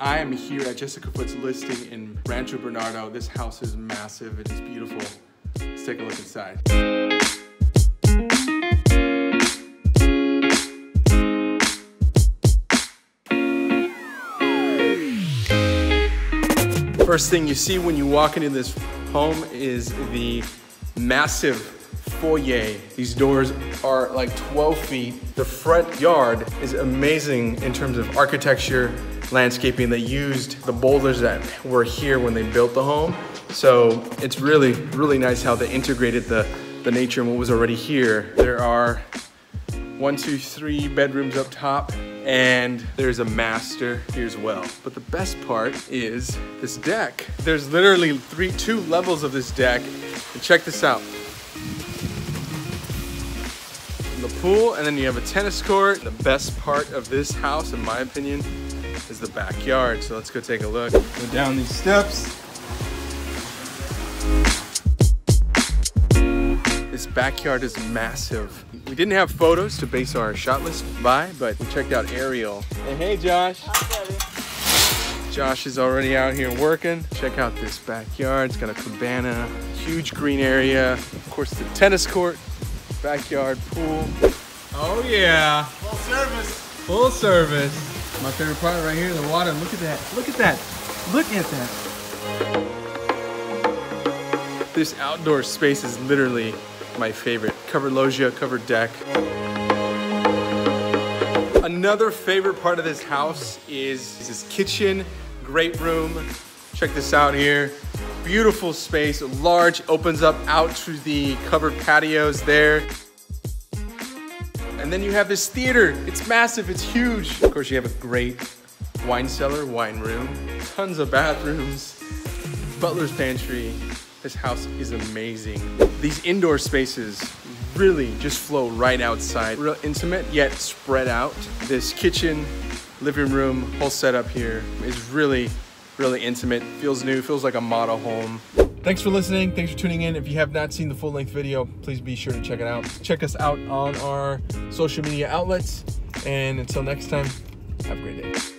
I am here at Jessica Foot's listing in Rancho Bernardo. This house is massive, it is beautiful. Let's take a look inside. First thing you see when you walk into this home is the massive foyer. These doors are like 12 feet. The front yard is amazing in terms of architecture, landscaping. They used the boulders that were here when they built the home. So it's really, really nice how they integrated the, the nature and what was already here. There are one, two, three bedrooms up top and there's a master here as well. But the best part is this deck. There's literally three, two levels of this deck. And check this out. The pool, and then you have a tennis court. The best part of this house, in my opinion, is the backyard. So let's go take a look. Go down these steps. This backyard is massive. We didn't have photos to base our shot list by, but we checked out aerial. Hey, hey Josh. Hi, Josh is already out here working. Check out this backyard. It's got a cabana, huge green area. Of course, the tennis court, backyard pool. Oh yeah. Full service. Full service. My favorite part right here, the water. Look at that. Look at that. Look at that. This outdoor space is literally my favorite. Covered loggia, covered deck. Another favorite part of this house is this kitchen, great room. Check this out here. Beautiful space, large, opens up out to the covered patios there. And then you have this theater. It's massive, it's huge. Of course, you have a great wine cellar, wine room, tons of bathrooms, butler's pantry, this house is amazing. These indoor spaces really just flow right outside. Real intimate, yet spread out. This kitchen, living room, whole setup here is really, really intimate. Feels new, feels like a model home. Thanks for listening. Thanks for tuning in. If you have not seen the full length video, please be sure to check it out. Check us out on our social media outlets. And until next time, have a great day.